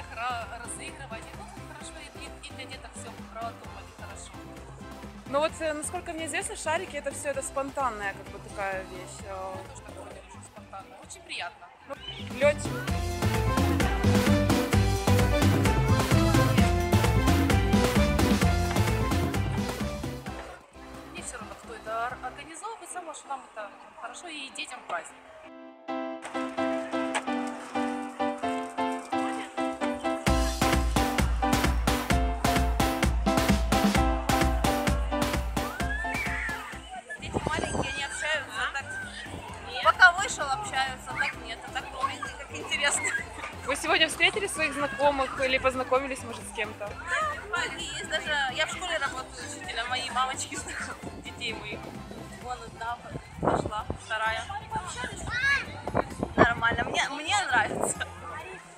всех ра- разыгрывать. И, Ну, хорошо, и, и- для деток все продумали хорошо. Ну вот, э, насколько мне известно, шарики это все это спонтанная как бы такая вещь. Э, Я тоже так вроде очень спонтанно. Очень приятно. Летчик. Мне все равно, кто это ор- организовывает, само, что нам это хорошо и детям праздник. Встретили своих знакомых или познакомились, может, с кем-то? Есть даже, я в школе работаю учителем, мои мамочки знакомы, детей моих. Вон одна пошла, вторая. Нормально, мне, мне нравится.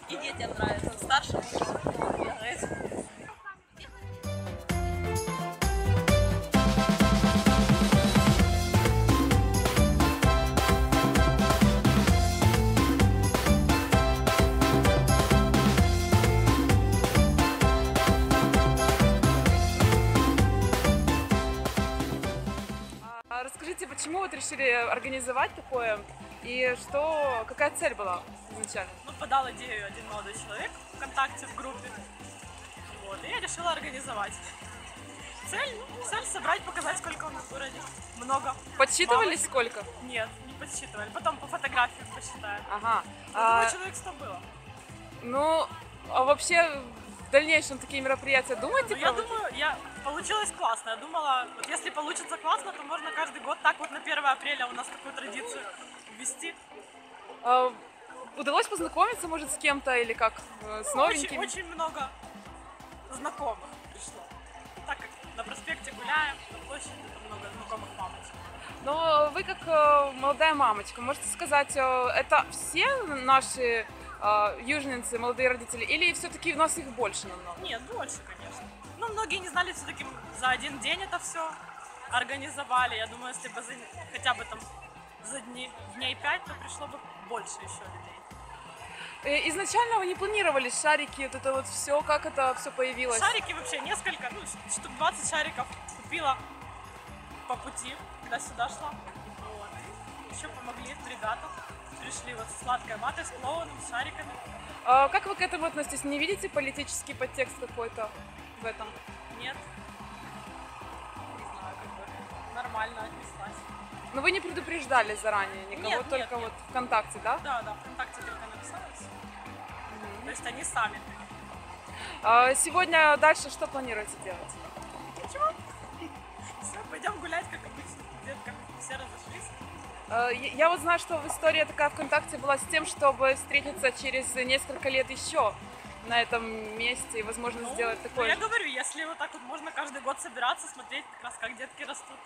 И детям нравится, старший расскажите, почему вот решили организовать такое и что, какая цель была изначально? Ну, подал идею один молодой человек ВКонтакте в группе. Вот, и я решила организовать. Цель, ну, цель собрать, показать, сколько у нас в городе. Много. Подсчитывали Мамочек. сколько? Нет, не подсчитывали. Потом по фотографиям посчитаем. Ага. Ну, А, думаю, человек 100 было. ну, а вообще в дальнейшем такие мероприятия думаете Ну, я проводить? думаю, я получилось классно. Я думала, вот если получится классно, то можно каждый год так вот на 1 апреля у нас такую традицию ввести. А, удалось познакомиться, может, с кем-то или как? э, С Очень, новенькими? очень много знакомых пришло. Так как на проспекте гуляем, на площади много знакомых мамочек. Но вы как э, молодая мамочка, можете сказать, э, это все наши южненцы, молодые родители, или все-таки у нас их больше намного? Нет, больше, конечно. Ну, многие не знали, все-таки за один день это все организовали. Я думаю, если бы за, хотя бы там за дни, дней пять, то пришло бы больше еще людей. Э, Изначально вы не планировали шарики, вот это вот все, как это все появилось? Шарики вообще несколько, ну, штук 20 шариков купила по пути, когда сюда шла. Вот. Еще помогли ребята. Пришли вот с сладкой матой, с клоуном, с шариками. А как вы к этому относитесь? Не видите политический подтекст какой-то в этом? Нет. Не знаю, как бы нормально отнеслась. Но вы не предупреждали заранее никого, Нет, нет, только нет. вот ВКонтакте, да? Да, да, ВКонтакте только написалась. То есть они сами. А сегодня дальше что планируете делать? Все, пойдем гулять, как обычно. Детка, все разошлись. А, я- Я вот знаю, что история такая ВКонтакте была с тем, чтобы встретиться через несколько лет еще на этом месте и, возможно, Ну, сделать ну, такое. я же. говорю, если вот так вот можно каждый год собираться, смотреть как раз, как детки растут.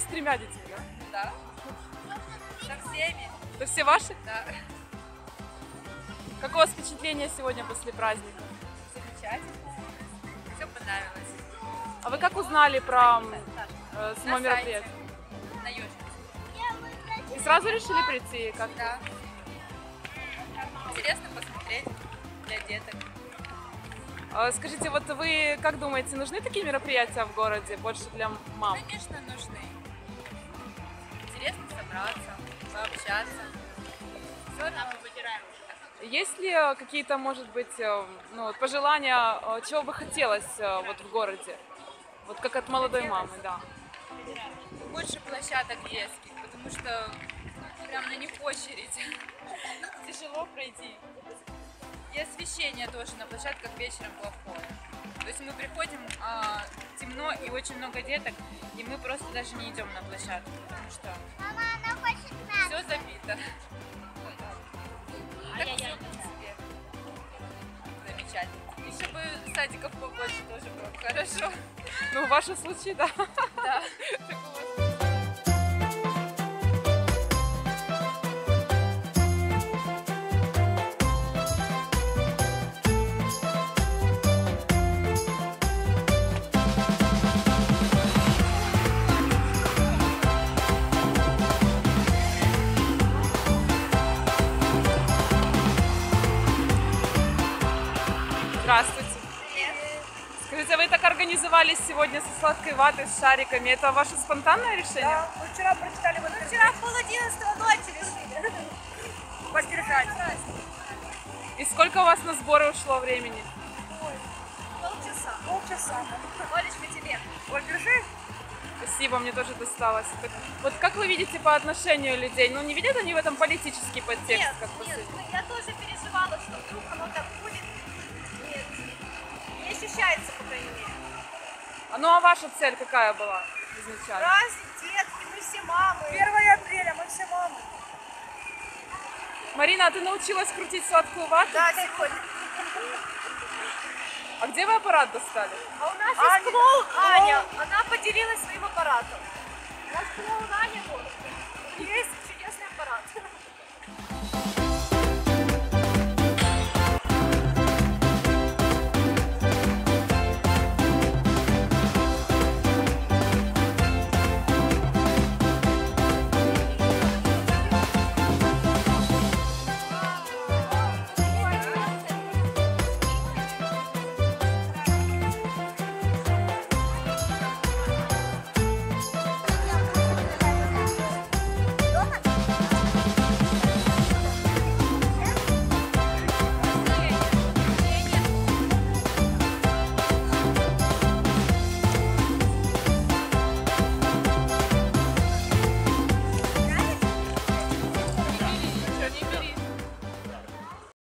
С тремя детьми, да? Да. Со всеми. Это все ваши? Да. Какое у вас впечатление сегодня после праздника? Замечательно. Все понравилось. А вы как узнали про э, само мероприятие? На Ёжике. И сразу решили прийти? Как? Да. Интересно посмотреть для деток. А, Скажите, вот вы как думаете, нужны такие мероприятия в городе больше для мам? Конечно, нужны. Собраться, пообщаться. Равно мы выбираем. Есть ли э, какие-то, может быть, э, ну, пожелания, э, чего бы хотелось вот в городе? Вот как от молодой мамы, да. больше площадок детских, потому что прям на них очередь. Тяжело пройти. И освещение тоже на площадках вечером плохое. То есть мы приходим, а, темно и очень много деток, и мы просто даже не идем на площадку, потому что Мама, она хочет мясо. все забито. Так в принципе, Замечательно. Еще бы садиков побольше тоже было бы хорошо. Ну, в вашем случае, да. Да. так организовались сегодня со сладкой ватой, с шариками? Это ваше спонтанное решение? Мы вчера прочитали, вот вчера в пол одиннадцатого ночи решили поддержать. И сколько у вас на сборы ушло времени? Полчаса. Полчаса. Олечка, тебе. Вот, держи. Спасибо, мне тоже досталось. Так, Вот как вы видите по отношению людей? Ну, не видят они в этом политический подтекст? Нет, как нет, ну, я тоже переживала, что вдруг оно так будет. Нет, не ощущается, по крайней мере. А Ну, а ваша цель какая была изначально? Праздник, детки, мы все мамы. 1 апреля, мы все мамы. Марина, а ты научилась крутить сладкую вату? Да, сегодня. А где вы аппарат достали? А у нас есть клоун Аня. Она поделилась своим аппаратом. У нас клоун Аня вот. Есть